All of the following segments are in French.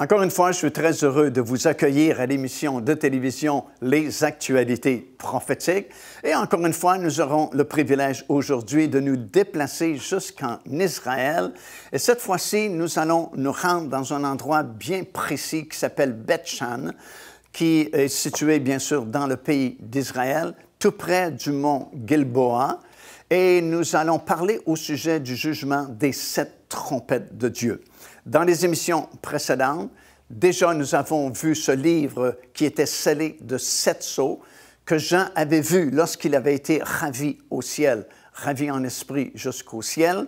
Encore une fois, je suis très heureux de vous accueillir à l'émission de télévision Les Actualités prophétiques. Et encore une fois, nous aurons le privilège aujourd'hui de nous déplacer jusqu'en Israël. Et cette fois-ci, nous allons nous rendre dans un endroit bien précis qui s'appelle Beth-Shan, qui est situé bien sûr dans le pays d'Israël, tout près du mont Gilboa. Et nous allons parler au sujet du jugement des sept trompettes de Dieu. Dans les émissions précédentes, déjà nous avons vu ce livre qui était scellé de sept sceaux que Jean avait vu lorsqu'il avait été ravi au ciel, ravi en esprit jusqu'au ciel.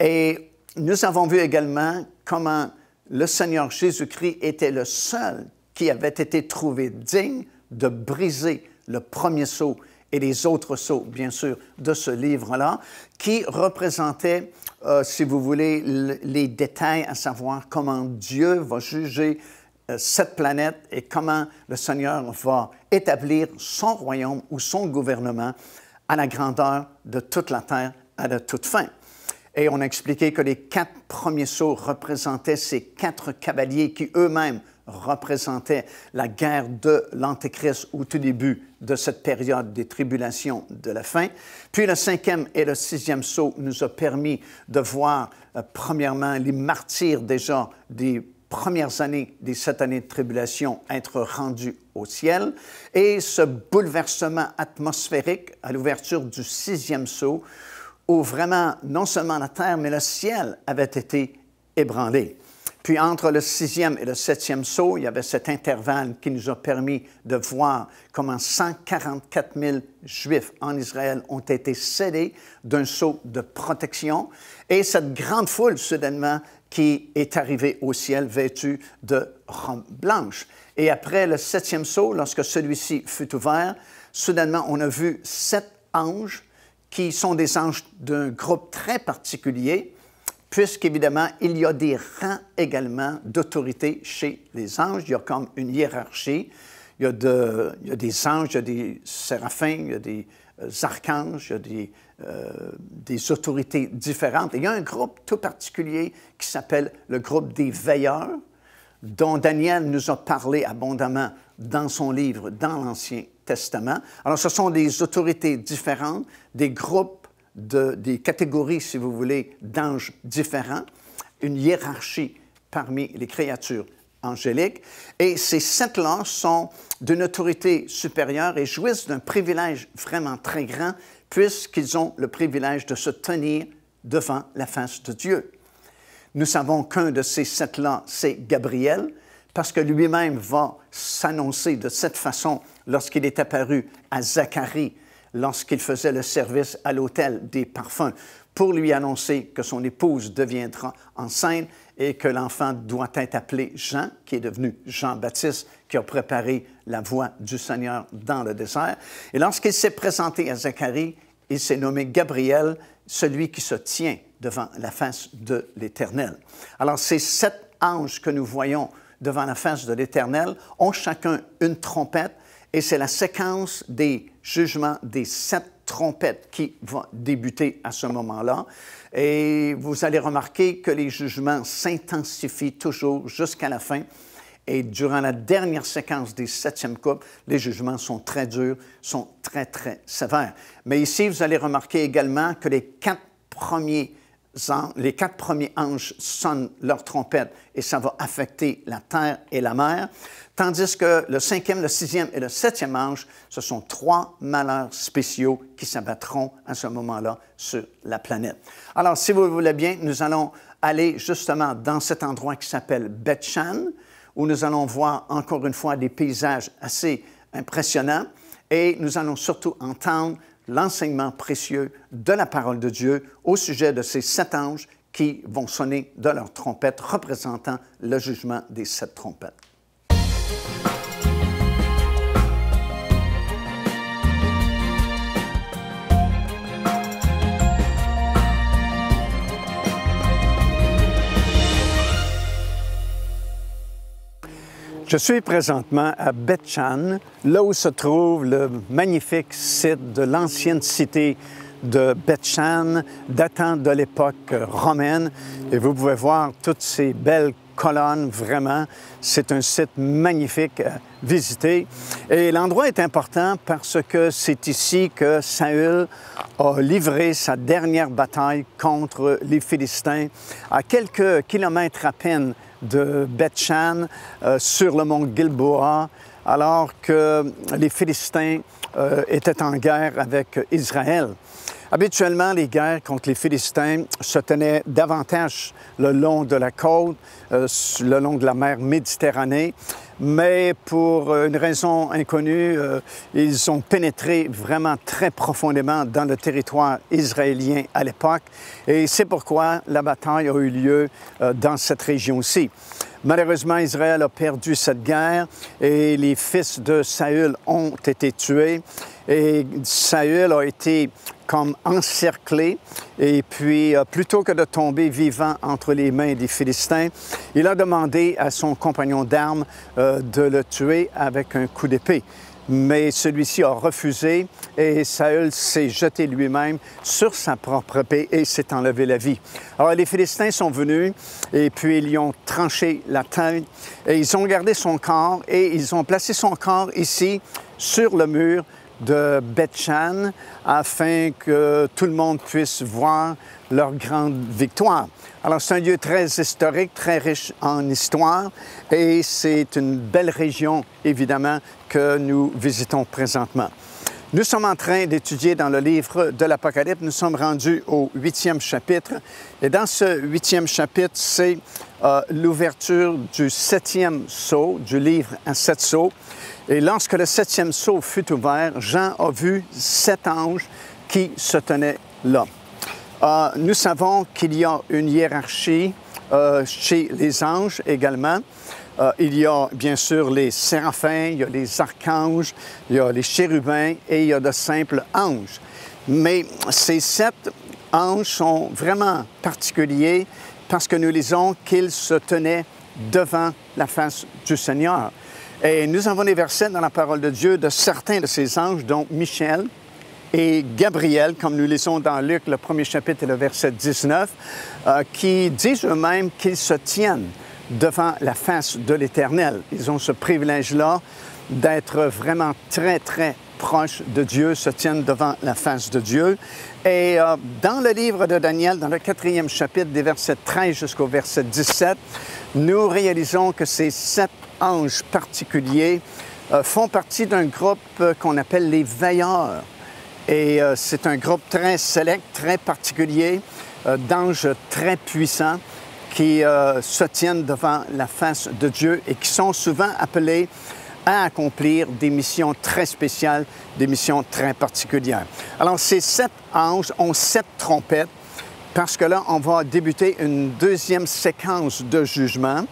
Et nous avons vu également comment le Seigneur Jésus-Christ était le seul qui avait été trouvé digne de briser le premier sceau et les autres sceaux, bien sûr, de ce livre-là, qui représentait euh, si vous voulez, les détails, à savoir comment Dieu va juger euh, cette planète et comment le Seigneur va établir son royaume ou son gouvernement à la grandeur de toute la terre à de toute fin. Et on a expliqué que les quatre premiers sceaux représentaient ces quatre cavaliers qui eux-mêmes représentait la guerre de l'Antéchrist au tout début de cette période des tribulations de la fin. Puis le cinquième et le sixième saut nous a permis de voir, euh, premièrement, les martyrs déjà des premières années des sept années de tribulation être rendus au ciel et ce bouleversement atmosphérique à l'ouverture du sixième saut où vraiment non seulement la terre mais le ciel avait été ébranlé. Puis entre le sixième et le septième saut, il y avait cet intervalle qui nous a permis de voir comment 144 000 Juifs en Israël ont été scellés d'un saut de protection et cette grande foule soudainement qui est arrivée au ciel vêtue de robes blanches. Et après le septième saut, lorsque celui-ci fut ouvert, soudainement on a vu sept anges qui sont des anges d'un groupe très particulier puisqu'évidemment, il y a des rangs également d'autorité chez les anges. Il y a comme une hiérarchie. Il y a, des anges, il y a des séraphins, il y a des euh, archanges, il y a des, euh, des autorités différentes. il y a un groupe tout particulier qui s'appelle le groupe des veilleurs, dont Daniel nous a parlé abondamment dans son livre, dans l'Ancien Testament. Alors, ce sont des autorités différentes, des groupes des catégories, si vous voulez, d'anges différents, une hiérarchie parmi les créatures angéliques. Et ces sept-là sont d'une autorité supérieure et jouissent d'un privilège vraiment très grand, puisqu'ils ont le privilège de se tenir devant la face de Dieu. Nous savons qu'un de ces sept-là, c'est Gabriel, parce que lui-même va s'annoncer de cette façon lorsqu'il est apparu à Zacharie lorsqu'il faisait le service à l'hôtel des parfums pour lui annoncer que son épouse deviendra enceinte et que l'enfant doit être appelé Jean, qui est devenu Jean-Baptiste, qui a préparé la voie du Seigneur dans le désert. Et lorsqu'il s'est présenté à Zacharie, il s'est nommé Gabriel, celui qui se tient devant la face de l'Éternel. Alors ces sept anges que nous voyons devant la face de l'Éternel ont chacun une trompette et c'est la séquence des jugements des sept trompettes qui va débuter à ce moment-là. Et vous allez remarquer que les jugements s'intensifient toujours jusqu'à la fin. Et durant la dernière séquence des septièmes coupes, les jugements sont très durs, sont très, très sévères. Mais ici, vous allez remarquer également que les quatre premiers les quatre premiers anges sonnent leur trompette et ça va affecter la terre et la mer, tandis que le cinquième, le sixième et le septième ange, ce sont trois malheurs spéciaux qui s'abattront à ce moment-là sur la planète. Alors, si vous le voulez bien, nous allons aller justement dans cet endroit qui s'appelle Bethshan, où nous allons voir encore une fois des paysages assez impressionnants et nous allons surtout entendre l'enseignement précieux de la parole de Dieu au sujet de ces sept anges qui vont sonner de leur trompette représentant le jugement des sept trompettes. Je suis présentement à Betchan, là où se trouve le magnifique site de l'ancienne cité de Betchan, datant de l'époque romaine. Et vous pouvez voir toutes ces belles colonnes, vraiment. C'est un site magnifique à visiter. Et l'endroit est important parce que c'est ici que Saül a livré sa dernière bataille contre les Philistins à quelques kilomètres à peine de Bethshan, euh, sur le mont Gilboa, alors que les Philistins euh, étaient en guerre avec Israël. Habituellement, les guerres contre les Philistins se tenaient davantage le long de la côte, euh, le long de la mer Méditerranée, mais pour une raison inconnue, euh, ils ont pénétré vraiment très profondément dans le territoire israélien à l'époque, et c'est pourquoi la bataille a eu lieu euh, dans cette région-ci. Malheureusement, Israël a perdu cette guerre et les fils de Saül ont été tués. Et Saül a été comme encerclé. Et puis, euh, plutôt que de tomber vivant entre les mains des Philistins, il a demandé à son compagnon d'armes euh, de le tuer avec un coup d'épée mais celui-ci a refusé et Saül s'est jeté lui-même sur sa propre épée et s'est enlevé la vie. Alors les Philistins sont venus et puis ils lui ont tranché la tête et ils ont gardé son corps et ils ont placé son corps ici sur le mur de Bethshan afin que tout le monde puisse voir leur grande victoire. Alors, c'est un lieu très historique, très riche en histoire et c'est une belle région, évidemment, que nous visitons présentement. Nous sommes en train d'étudier dans le livre de l'Apocalypse. Nous sommes rendus au huitième chapitre. Et dans ce huitième chapitre, c'est euh, l'ouverture du septième sceau, du livre à sept sceaux. Et lorsque le septième sceau fut ouvert, Jean a vu sept anges qui se tenaient là. Euh, nous savons qu'il y a une hiérarchie euh, chez les anges également. Euh, il y a bien sûr les séraphins, il y a les archanges, il y a les chérubins et il y a de simples anges. Mais ces sept anges sont vraiment particuliers parce que nous lisons qu'ils se tenaient devant la face du Seigneur. Et nous avons des versets dans la parole de Dieu de certains de ces anges, dont Michel, et Gabriel, comme nous lisons dans Luc, le premier chapitre et le verset 19, euh, qui disent eux-mêmes qu'ils se tiennent devant la face de l'Éternel. Ils ont ce privilège-là d'être vraiment très, très proches de Dieu, se tiennent devant la face de Dieu. Et euh, dans le livre de Daniel, dans le quatrième chapitre, des versets 13 jusqu'au verset 17, nous réalisons que ces sept anges particuliers euh, font partie d'un groupe qu'on appelle les veilleurs. Et euh, c'est un groupe très sélect, très particulier, euh, d'anges très puissants qui euh, se tiennent devant la face de Dieu et qui sont souvent appelés à accomplir des missions très spéciales, des missions très particulières. Alors, ces sept anges ont sept trompettes parce que là, on va débuter une deuxième séquence de jugement.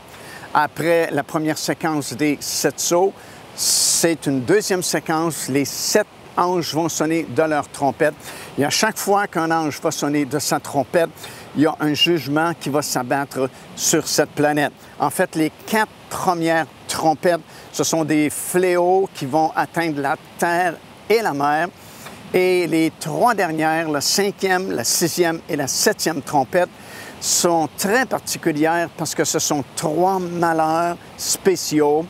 Après la première séquence des sept sceaux, c'est une deuxième séquence, les sept anges vont sonner de leur trompette. Et à chaque fois qu'un ange va sonner de sa trompette, il y a un jugement qui va s'abattre sur cette planète. En fait, les quatre premières trompettes, ce sont des fléaux qui vont atteindre la terre et la mer. Et les trois dernières, la cinquième, la sixième et la septième trompette, sont très particulières parce que ce sont trois malheurs spéciaux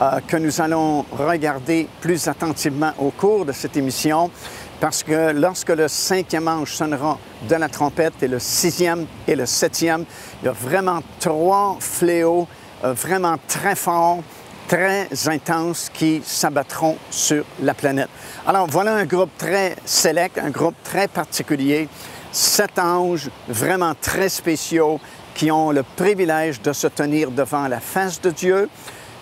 euh, que nous allons regarder plus attentivement au cours de cette émission, parce que lorsque le cinquième ange sonnera de la trompette et le sixième et le septième, il y a vraiment trois fléaux euh, vraiment très forts, très intenses qui s'abattront sur la planète. Alors voilà un groupe très sélect, un groupe très particulier, sept anges vraiment très spéciaux qui ont le privilège de se tenir devant la face de Dieu,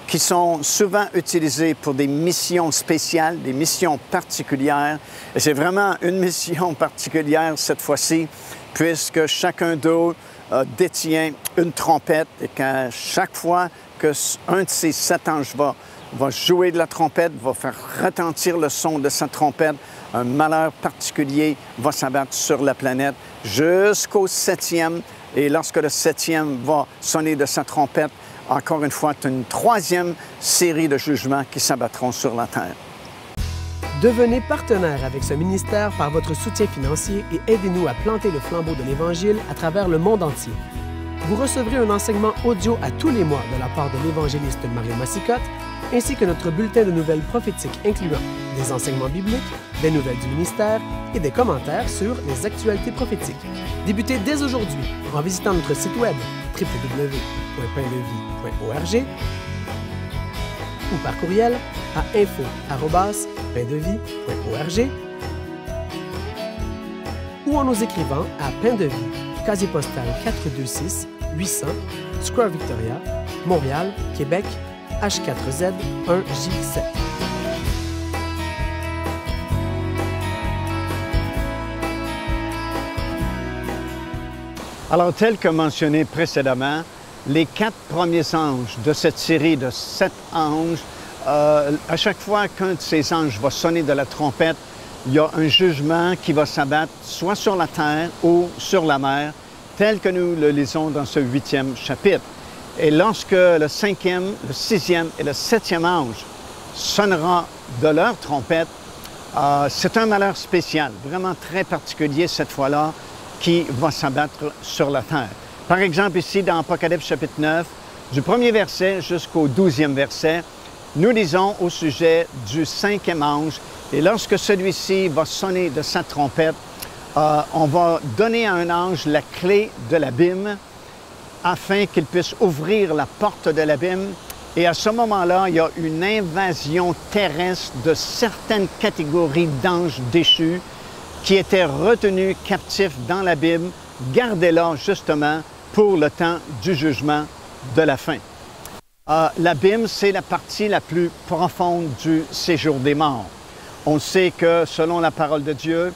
qui sont souvent utilisés pour des missions spéciales, des missions particulières. Et c'est vraiment une mission particulière cette fois-ci, puisque chacun d'eux euh, détient une trompette et qu'à chaque fois que un de ces sept anges va, va jouer de la trompette, va faire retentir le son de sa trompette, un malheur particulier va s'abattre sur la planète jusqu'au septième. Et lorsque le septième va sonner de sa trompette, encore une fois, une troisième série de jugements qui s'abattront sur la terre. Devenez partenaire avec ce ministère par votre soutien financier et aidez-nous à planter le flambeau de l'Évangile à travers le monde entier. vous recevrez un enseignement audio à tous les mois de la part de l'évangéliste Mario Massicotte, ainsi que notre bulletin de nouvelles prophétiques incluant des enseignements bibliques, des nouvelles du ministère et des commentaires sur les actualités prophétiques. Débutez dès aujourd'hui en visitant notre site web www.paindevie.org ou par courriel à info.paindevie.org ou en nous écrivant à Pain de Vie, casier postal 426 800 Square Victoria, Montréal, Québec, H4Z 1J7. Alors, tel que mentionné précédemment, les quatre premiers anges de cette série de sept anges, euh, à chaque fois qu'un de ces anges va sonner de la trompette, il y a un jugement qui va s'abattre soit sur la terre ou sur la mer, tel que nous le lisons dans ce huitième chapitre. Et lorsque le cinquième, le sixième et le septième ange sonnera de leur trompette, euh, c'est un malheur spécial, vraiment très particulier cette fois-là, qui va s'abattre sur la terre. Par exemple, ici dans Apocalypse chapitre 9, du premier verset jusqu'au douzième verset, nous lisons au sujet du cinquième ange, et lorsque celui-ci va sonner de sa trompette, euh, on va donner à un ange la clé de l'abîme afin qu'il puisse ouvrir la porte de l'abîme. Et à ce moment-là, il y a une invasion terrestre de certaines catégories d'anges déchus qui étaient retenus captifs dans l'abîme, gardés là justement pour le temps du jugement de la fin. Euh, l'abîme, c'est la partie la plus profonde du séjour des morts. On sait que selon la parole de Dieu,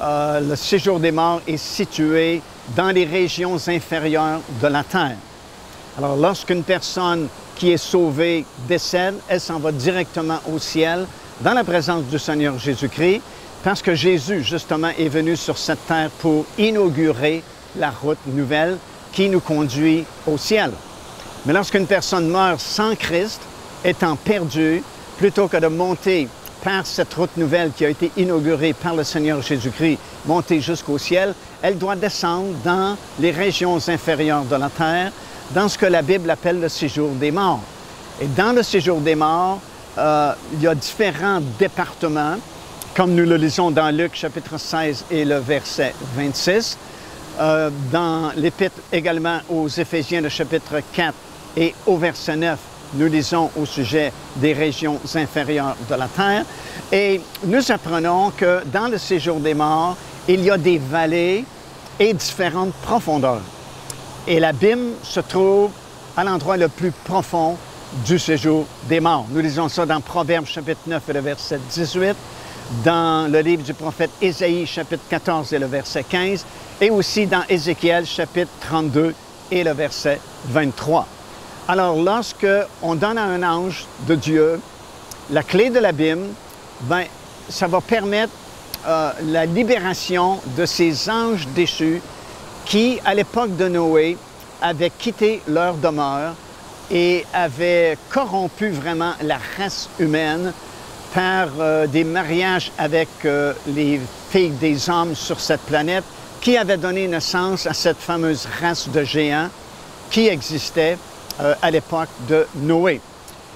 euh, le séjour des morts est situé dans les régions inférieures de la terre. Alors lorsqu'une personne qui est sauvée décède, elle s'en va directement au ciel dans la présence du Seigneur Jésus-Christ parce que Jésus justement est venu sur cette terre pour inaugurer la route nouvelle qui nous conduit au ciel. Mais lorsqu'une personne meurt sans Christ, étant perdue, plutôt que de monter par cette route nouvelle qui a été inaugurée par le Seigneur Jésus-Christ, montée jusqu'au ciel, elle doit descendre dans les régions inférieures de la terre, dans ce que la Bible appelle le séjour des morts. Et dans le séjour des morts, euh, il y a différents départements, comme nous le lisons dans Luc chapitre 16 et le verset 26, euh, dans l'épître également aux Éphésiens, le chapitre 4 et au verset 9, nous lisons au sujet des régions inférieures de la terre. Et nous apprenons que dans le séjour des morts, il y a des vallées et différentes profondeurs. Et l'abîme se trouve à l'endroit le plus profond du séjour des morts. Nous lisons ça dans Proverbes chapitre 9 et le verset 18, dans le livre du prophète Ésaïe chapitre 14 et le verset 15, et aussi dans Ézéchiel chapitre 32 et le verset 23. Alors, lorsque on donne à un ange de Dieu la clé de l'abîme, ben, ça va permettre euh, la libération de ces anges déchus qui, à l'époque de Noé, avaient quitté leur demeure et avaient corrompu vraiment la race humaine par euh, des mariages avec euh, les filles des hommes sur cette planète qui avaient donné naissance à cette fameuse race de géants qui existait euh, à l'époque de Noé.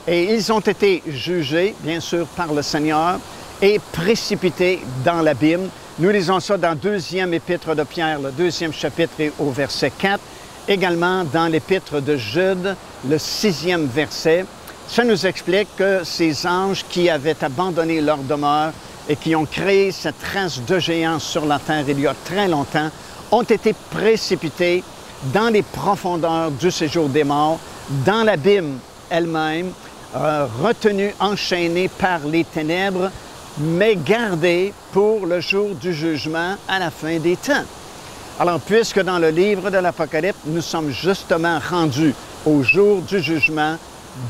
Et ils ont été jugés, bien sûr, par le Seigneur et précipités dans l'abîme. Nous lisons ça dans deuxième épître de Pierre, le deuxième chapitre et au verset 4. Également dans l'épître de Jude, le sixième verset. Ça nous explique que ces anges qui avaient abandonné leur demeure et qui ont créé cette race de géants sur la terre il y a très longtemps ont été précipités dans les profondeurs du séjour des morts dans l'abîme elle-même, euh, retenue, enchaînée par les ténèbres, mais gardée pour le jour du jugement à la fin des temps. Alors, puisque dans le livre de l'Apocalypse, nous sommes justement rendus au jour du jugement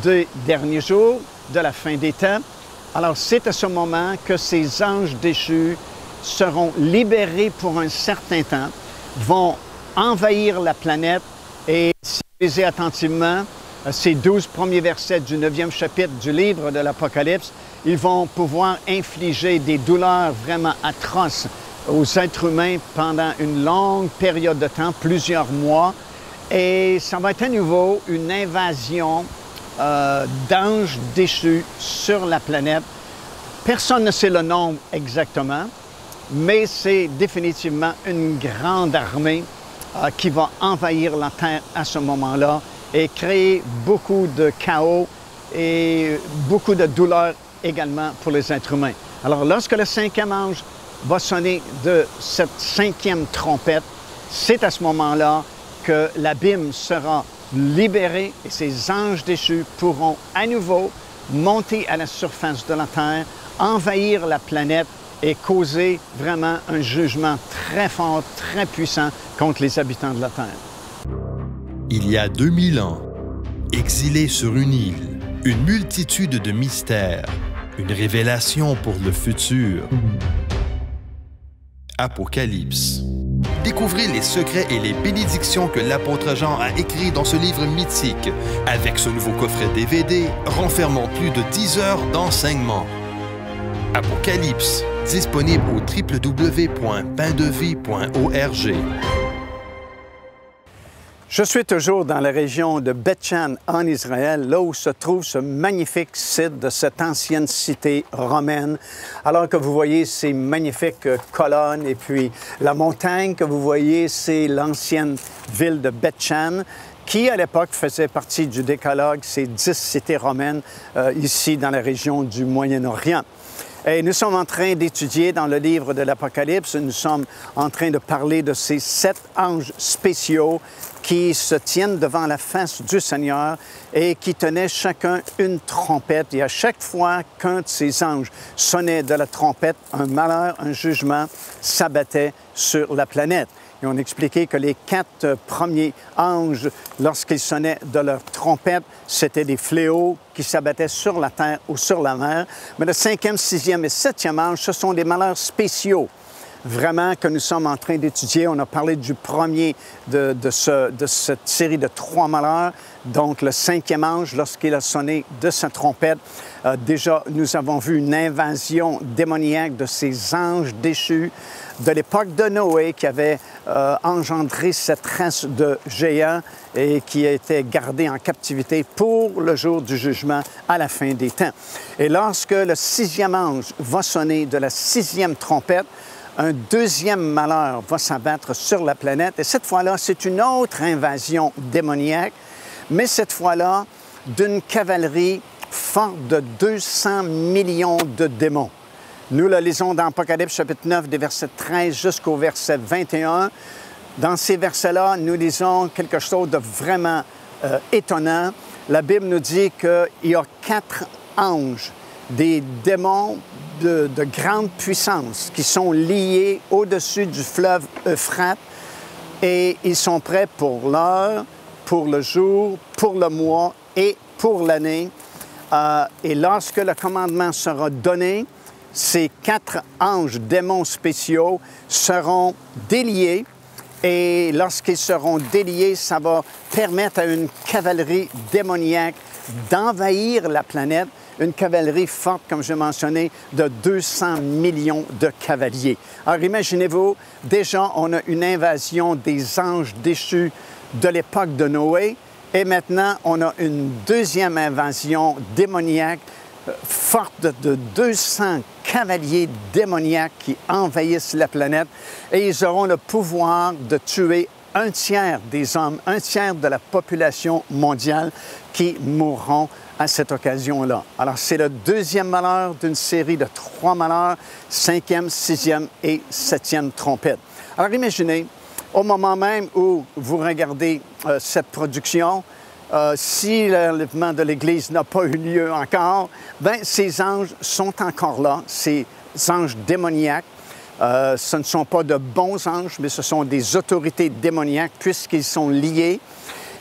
des derniers jours, de la fin des temps, alors c'est à ce moment que ces anges déchus seront libérés pour un certain temps, vont envahir la planète et lisez attentivement euh, ces douze premiers versets du neuvième chapitre du livre de l'Apocalypse, ils vont pouvoir infliger des douleurs vraiment atroces aux êtres humains pendant une longue période de temps, plusieurs mois. Et ça va être à nouveau une invasion euh, d'anges déchus sur la planète. Personne ne sait le nombre exactement, mais c'est définitivement une grande armée qui va envahir la Terre à ce moment-là et créer beaucoup de chaos et beaucoup de douleur également pour les êtres humains. Alors lorsque le cinquième ange va sonner de cette cinquième trompette, c'est à ce moment-là que l'abîme sera libéré et ces anges déchus pourront à nouveau monter à la surface de la Terre, envahir la planète et causer vraiment un jugement très fort, très puissant contre les habitants de la Terre. Il y a 2000 ans, exilé sur une île, une multitude de mystères, une révélation pour le futur. Apocalypse. Découvrez les secrets et les bénédictions que l'apôtre Jean a écrits dans ce livre mythique, avec ce nouveau coffret DVD renfermant plus de 10 heures d'enseignement. Apocalypse, disponible au www.paindevie.org. Je suis toujours dans la région de Bethchan en Israël, là où se trouve ce magnifique site de cette ancienne cité romaine. Alors que vous voyez ces magnifiques colonnes et puis la montagne que vous voyez, c'est l'ancienne ville de Bethchan qui à l'époque faisait partie du décalogue, ces dix cités romaines euh, ici dans la région du Moyen-Orient. Et nous sommes en train d'étudier dans le livre de l'Apocalypse, nous sommes en train de parler de ces sept anges spéciaux qui se tiennent devant la face du Seigneur et qui tenaient chacun une trompette. Et à chaque fois qu'un de ces anges sonnait de la trompette, un malheur, un jugement s'abattait sur la planète. Et on expliquait que les quatre premiers anges, lorsqu'ils sonnaient de leur trompette, c'était des fléaux qui s'abattaient sur la terre ou sur la mer. Mais le cinquième, sixième et septième ange, ce sont des malheurs spéciaux vraiment que nous sommes en train d'étudier. On a parlé du premier de, ce, de, cette série de trois malheurs, donc le cinquième ange, lorsqu'il a sonné de sa trompette. Euh, déjà, nous avons vu une invasion démoniaque de ces anges déchus de l'époque de Noé qui avait euh, engendré cette race de géants et qui a été gardée en captivité pour le jour du jugement à la fin des temps. Et lorsque le sixième ange va sonner de la sixième trompette, un deuxième malheur va s'abattre sur la planète. Et cette fois-là, c'est une autre invasion démoniaque, mais cette fois-là d'une cavalerie forte de 200 millions de démons. Nous le lisons dans Apocalypse chapitre 9, des versets 13 jusqu'au verset 21. Dans ces versets-là, nous lisons quelque chose de vraiment euh, étonnant. La Bible nous dit qu'il y a quatre anges, des démons de, grande puissance qui sont liés au-dessus du fleuve Euphrate et ils sont prêts pour l'heure, pour le jour, pour le mois et pour l'année. Euh, et lorsque le commandement sera donné, ces quatre anges démons spéciaux seront déliés et lorsqu'ils seront déliés, ça va permettre à une cavalerie démoniaque d'envahir la planète une cavalerie forte, comme je mentionné, de 200 millions de cavaliers. Alors imaginez-vous, déjà, on a une invasion des anges déchus de l'époque de Noé, et maintenant, on a une deuxième invasion démoniaque euh, forte de 200 cavaliers démoniaques qui envahissent la planète et ils auront le pouvoir de tuer un tiers des hommes, un tiers de la population mondiale qui mourront à cette occasion-là. Alors, c'est le deuxième malheur d'une série de trois malheurs, cinquième, sixième et septième trompette. Alors, imaginez, au moment même où vous regardez euh, cette production, euh, si l'enlèvement de l'Église n'a pas eu lieu encore, ben ces anges sont encore là, ces anges démoniaques. Euh, ce ne sont pas de bons anges, mais ce sont des autorités démoniaques puisqu'ils sont liés.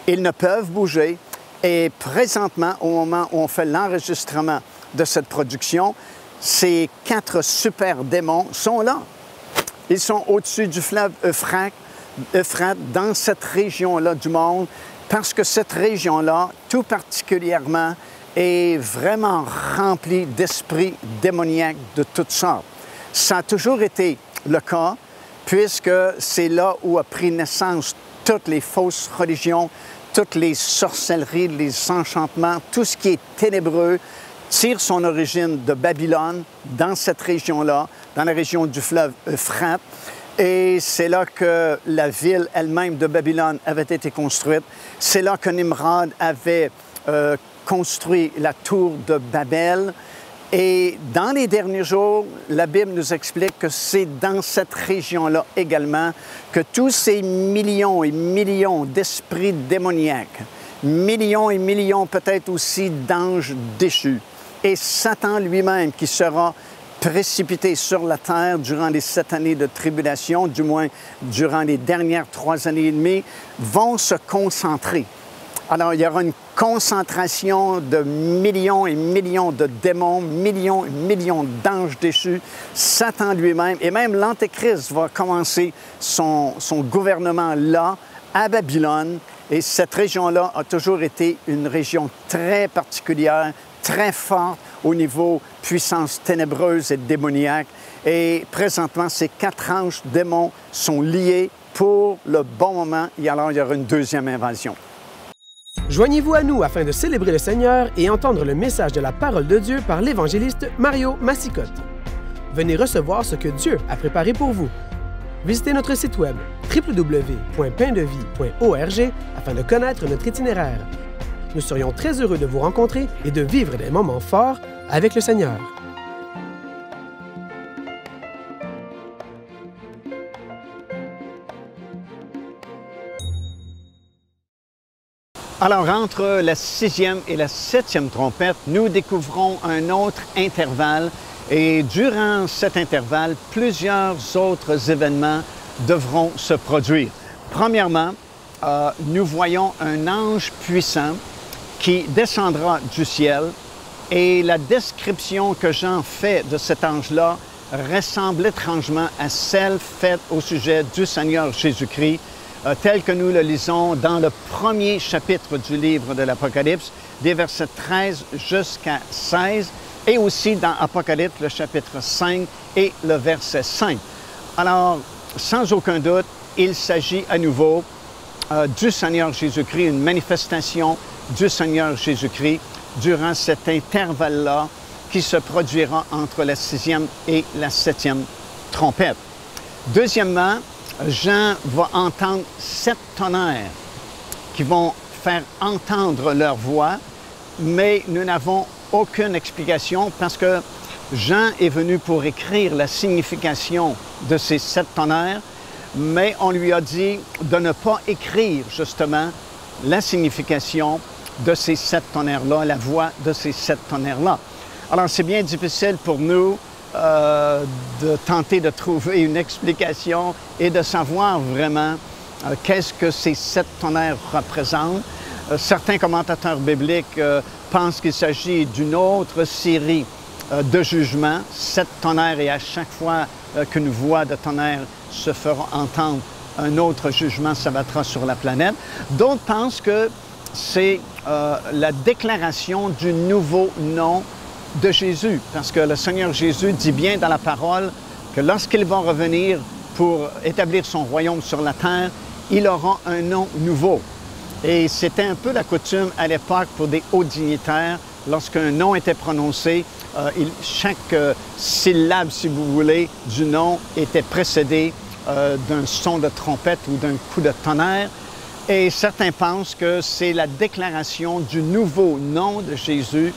Ils ne peuvent bouger, et présentement, au moment où on fait l'enregistrement de cette production, ces quatre super démons sont là. Ils sont au-dessus du fleuve Euphrate, Euphrate dans cette région-là du monde, parce que cette région-là, tout particulièrement, est vraiment remplie d'esprits démoniaques de toutes sortes. Ça a toujours été le cas, puisque c'est là où a pris naissance toutes les fausses religions, toutes les sorcelleries, les enchantements, tout ce qui est ténébreux tire son origine de Babylone, dans cette région-là, dans la région du fleuve Euphrate. Et c'est là que la ville elle-même de Babylone avait été construite. C'est là que Nimrod avait euh, construit la tour de Babel. Et dans les derniers jours, la Bible nous explique que c'est dans cette région-là également que tous ces millions et millions d'esprits démoniaques, millions et millions peut-être aussi d'anges déchus, et Satan lui-même qui sera précipité sur la terre durant les sept années de tribulation, du moins durant les dernières trois années et demie, vont se concentrer alors, il y aura une concentration de millions et millions de démons, millions et millions d'anges déchus, Satan lui-même, et même l'Antéchrist va commencer son, son gouvernement là, à Babylone. Et cette région-là a toujours été une région très particulière, très forte au niveau puissance ténébreuse et démoniaque. Et présentement, ces quatre anges démons sont liés pour le bon moment. Et alors, il y aura une deuxième invasion. Joignez-vous à nous afin de célébrer le Seigneur et entendre le message de la parole de Dieu par l'évangéliste Mario Massicotte. Venez recevoir ce que Dieu a préparé pour vous. Visitez notre site web www.paindevie.org afin de connaître notre itinéraire. Nous serions très heureux de vous rencontrer et de vivre des moments forts avec le Seigneur. Alors, entre la sixième et la septième trompette, nous découvrons un autre intervalle et durant cet intervalle, plusieurs autres événements devront se produire. Premièrement, euh, nous voyons un ange puissant qui descendra du ciel et la description que Jean fait de cet ange-là ressemble étrangement à celle faite au sujet du Seigneur Jésus-Christ euh, tel que nous le lisons dans le premier chapitre du livre de l'Apocalypse, des versets 13 jusqu'à 16, et aussi dans Apocalypse, le chapitre 5 et le verset 5. Alors, sans aucun doute, il s'agit à nouveau euh, du Seigneur Jésus-Christ, une manifestation du Seigneur Jésus-Christ durant cet intervalle-là qui se produira entre la sixième et la septième trompette. Deuxièmement, Jean va entendre sept tonnerres qui vont faire entendre leur voix, mais nous n'avons aucune explication parce que Jean est venu pour écrire la signification de ces sept tonnerres, mais on lui a dit de ne pas écrire justement la signification de ces sept tonnerres-là, la voix de ces sept tonnerres-là. Alors c'est bien difficile pour nous euh, de tenter de trouver une explication et de savoir vraiment euh, qu'est-ce que ces sept tonnerres représentent. Euh, certains commentateurs bibliques pensent qu'il s'agit d'une autre série de jugements, sept tonnerres, et à chaque fois qu'une voix de tonnerre se fera entendre, un autre jugement s'abattra sur la planète. D'autres pensent que c'est la déclaration du nouveau nom de Jésus, parce que le Seigneur Jésus dit bien dans la parole que lorsqu'il va revenir pour établir son royaume sur la terre, il aura un nom nouveau. Et c'était un peu la coutume à l'époque pour des hauts dignitaires, lorsqu'un nom était prononcé, euh, chaque euh, syllabe, si vous voulez, du nom était précédée euh, d'un son de trompette ou d'un coup de tonnerre. Et certains pensent que c'est la déclaration du nouveau nom de Jésus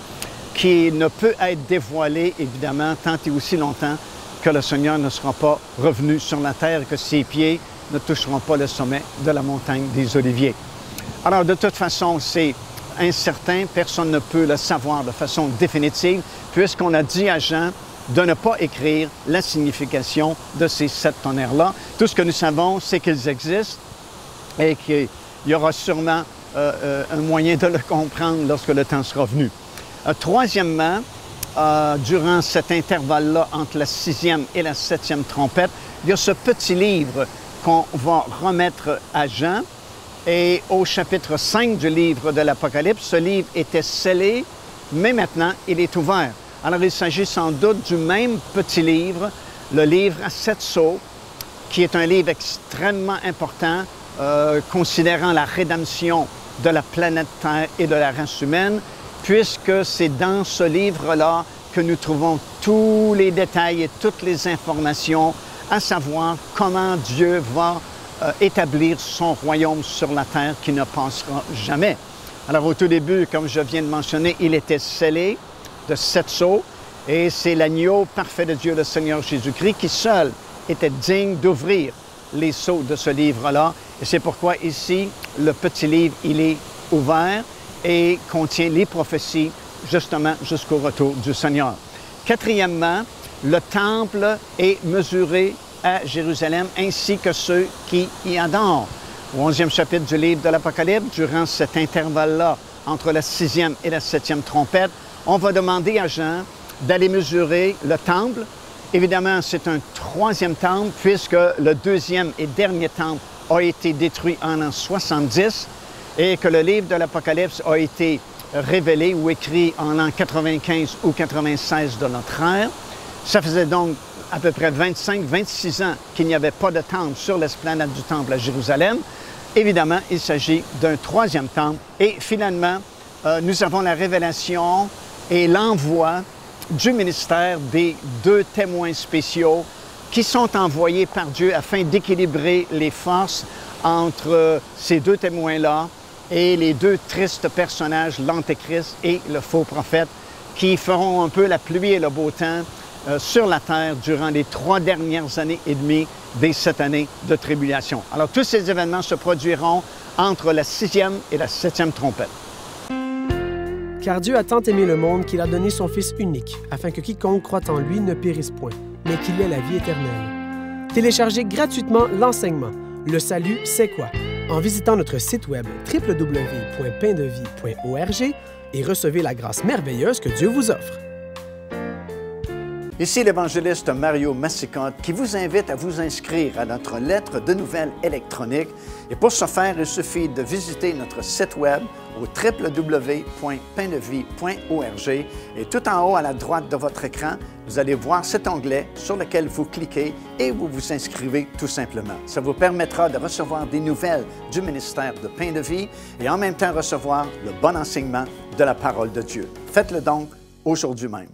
qui ne peut être dévoilé, évidemment, tant et aussi longtemps que le Seigneur ne sera pas revenu sur la terre que ses pieds ne toucheront pas le sommet de la montagne des Oliviers. Alors, de toute façon, c'est incertain, personne ne peut le savoir de façon définitive, puisqu'on a dit à Jean de ne pas écrire la signification de ces sept tonnerres-là. Tout ce que nous savons, c'est qu'ils existent et qu'il y aura sûrement euh, euh, un moyen de le comprendre lorsque le temps sera venu. Euh, troisièmement, euh, durant cet intervalle-là entre la sixième et la septième trompette, il y a ce petit livre qu'on va remettre à Jean. Et au chapitre 5 du livre de l'Apocalypse, ce livre était scellé, mais maintenant il est ouvert. Alors il s'agit sans doute du même petit livre, le livre à sept sceaux, qui est un livre extrêmement important euh, considérant la rédemption de la planète Terre et de la race humaine, puisque c'est dans ce livre-là que nous trouvons tous les détails et toutes les informations, à savoir comment Dieu va euh, établir son royaume sur la terre qui ne passera jamais. Alors au tout début, comme je viens de mentionner, il était scellé de sept sceaux et c'est l'agneau parfait de Dieu, le Seigneur Jésus-Christ, qui seul était digne d'ouvrir les sceaux de ce livre-là. Et c'est pourquoi ici, le petit livre, il est ouvert et contient les prophéties justement jusqu'au retour du Seigneur. Quatrièmement, le temple est mesuré à Jérusalem ainsi que ceux qui y adorent. Au 11e chapitre du livre de l'Apocalypse, durant cet intervalle-là, entre la sixième et la septième trompette, on va demander à Jean d'aller mesurer le temple. Évidemment, c'est un troisième temple puisque le deuxième et dernier temple a été détruit en l'an 70 et que le livre de l'Apocalypse a été révélé ou écrit en l'an 95 ou 96 de notre ère. Ça faisait donc à peu près 25-26 ans qu'il n'y avait pas de temple sur l'esplanade du temple à Jérusalem. Évidemment, il s'agit d'un troisième temple. Et finalement, euh, nous avons la révélation et l'envoi du ministère des deux témoins spéciaux qui sont envoyés par Dieu afin d'équilibrer les forces entre ces deux témoins-là et les deux tristes personnages, l'Antéchrist et le faux prophète, qui feront un peu la pluie et le beau temps euh, sur la terre durant les trois dernières années et demie des sept années de tribulation. Alors tous ces événements se produiront entre la sixième et la septième trompette. Car Dieu a tant aimé le monde qu'il a donné son Fils unique, afin que quiconque croit en lui ne périsse point, mais qu'il ait la vie éternelle. Téléchargez gratuitement l'enseignement. Le salut, c'est quoi? En visitant notre site web www.paindevie.org et recevez la grâce merveilleuse que Dieu vous offre. Ici l'évangéliste Mario Massicotte qui vous invite à vous inscrire à notre lettre de nouvelles électronique. Et pour ce faire, il suffit de visiter notre site web au www.paindevie.org et tout en haut à la droite de votre écran, vous allez voir cet onglet sur lequel vous cliquez et vous vous inscrivez tout simplement. Ça vous permettra de recevoir des nouvelles du ministère de Pain de Vie et en même temps recevoir le bon enseignement de la parole de Dieu. Faites-le donc aujourd'hui même.